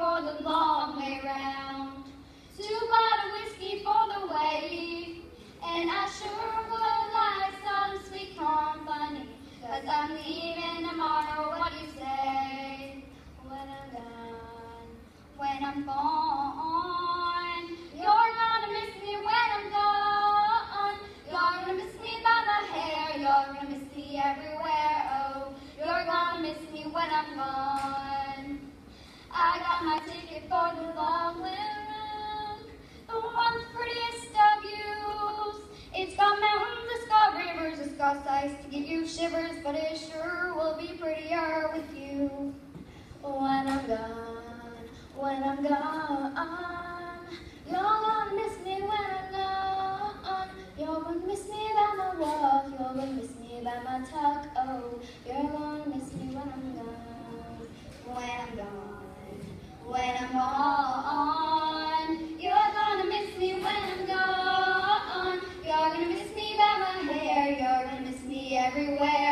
for the long way round. Two bottle whiskey for the way. And I sure would like some sweet company. Cause I'm leaving tomorrow, what do you say? When I'm gone, when I'm gone. You're gonna miss me when I'm gone. You're gonna miss me by the hair. You're gonna miss me everywhere. Oh, you're gonna miss me when I'm gone. I my ticket for the long round. The one prettiest of views. It's got mountains, it's got rivers, it's got sights to give you shivers, but it sure will be prettier with you. When I'm gone, when I'm gone, you're gonna miss me when I'm gone. You're gonna miss me by my walk, gonna miss me by my talk. Oh, everywhere.